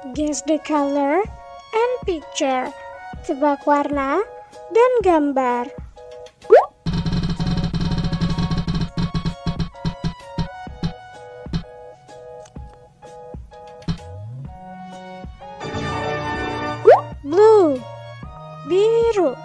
Guess the color and picture. Tebak warna dan gambar. Blue Biru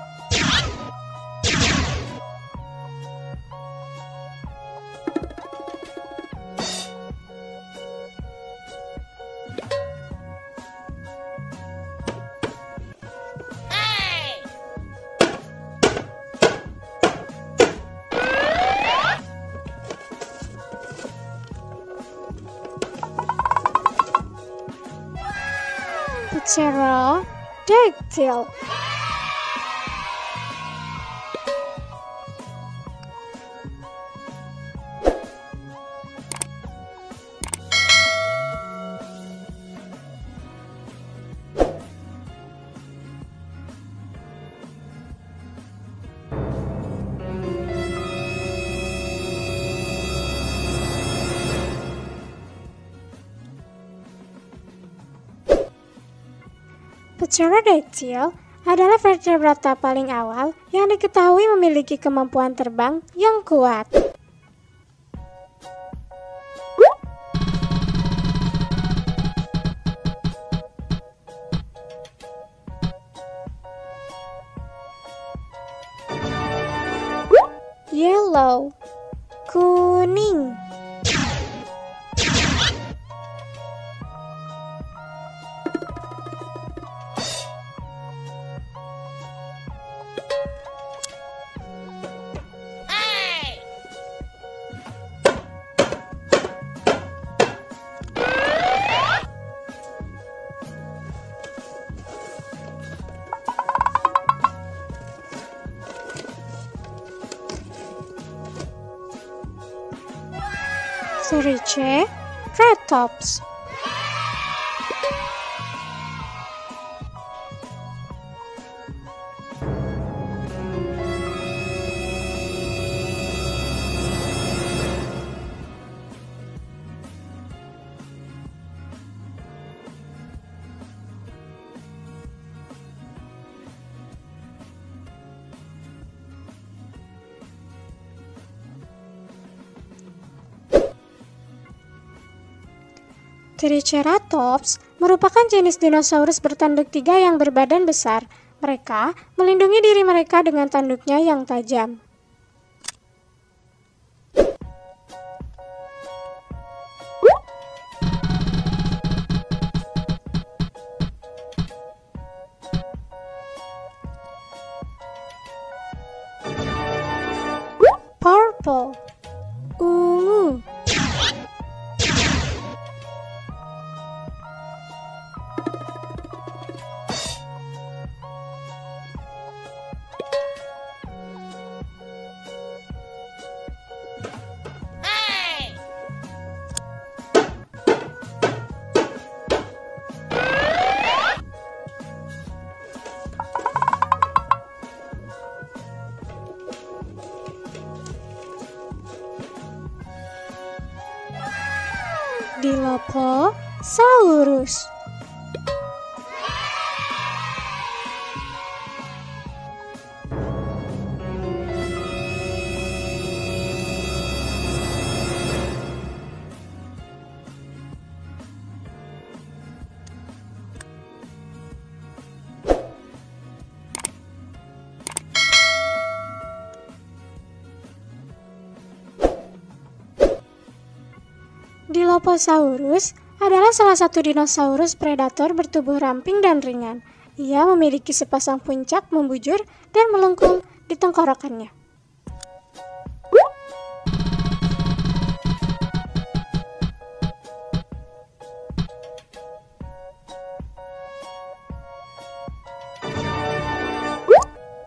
Pterodactyl Pterodactyl adalah vertebrata paling awal yang diketahui memiliki kemampuan terbang yang kuat. Yellow Sericea, Red Tops. Triceratops merupakan jenis dinosaurus bertanduk tiga yang berbadan besar. Mereka melindungi diri mereka dengan tanduknya yang tajam. Dilophosaurus Dilophosaurus adalah salah satu dinosaurus predator bertubuh ramping dan ringan. Ia memiliki sepasang puncak membujur dan melengkung di tenggorokannya.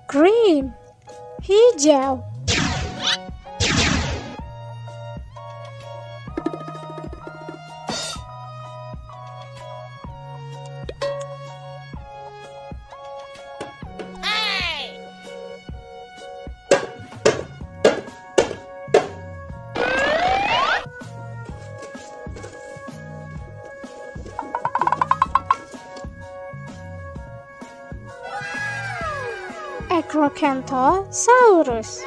Green Hijau Acrocanthosaurus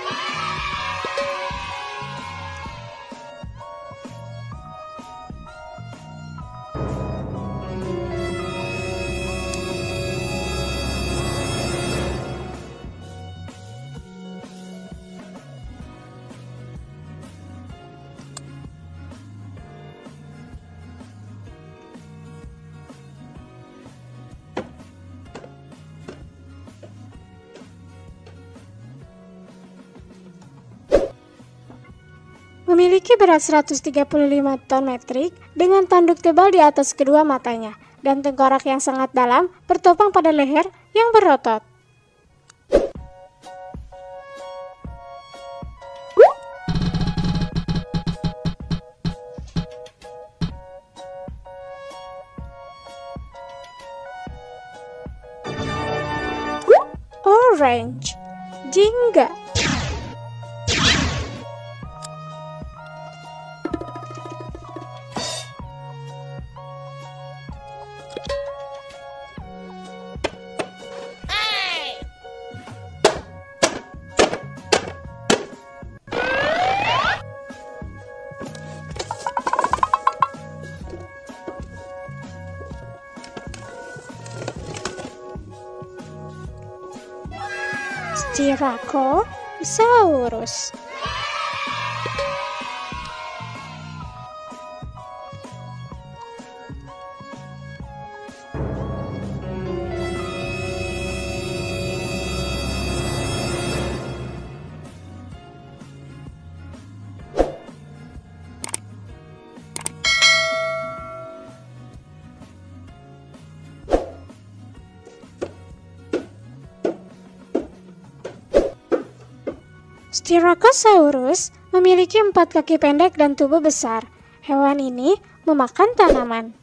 Memiliki berat 135 ton metrik dengan tanduk tebal di atas kedua matanya dan tengkorak yang sangat dalam bertopang pada leher yang berotot. Orange Jingga Styracosaurus. Styracosaurus memiliki empat kaki pendek dan tubuh besar. Hewan ini memakan tanaman.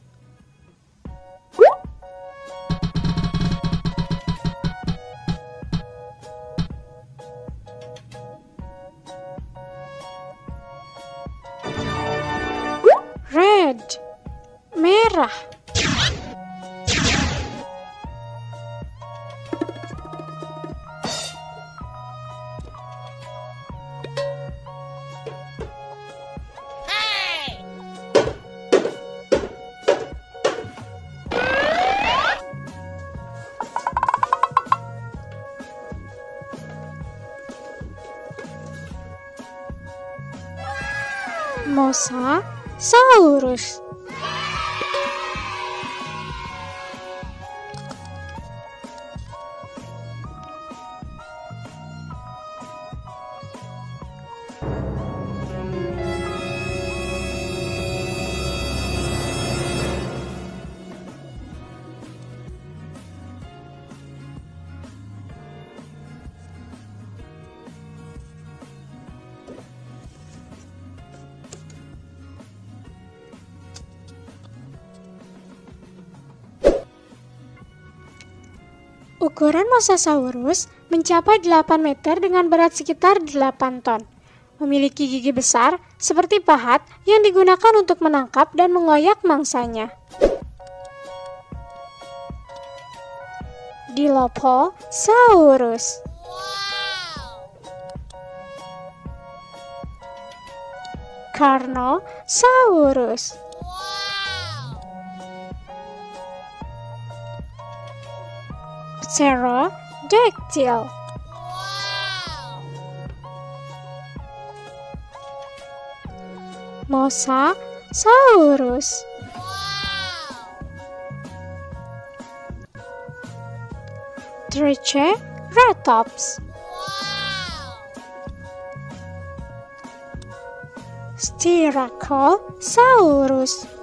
Mosasaurus. Ukuran Mosasaurus mencapai 8 meter dengan berat sekitar 8 ton. Memiliki gigi besar seperti pahat yang digunakan untuk menangkap dan mengoyak mangsanya. Dilophosaurus Carnosaurus pterodactyl. Mosasaurus. Triceratops. Styracosaurus.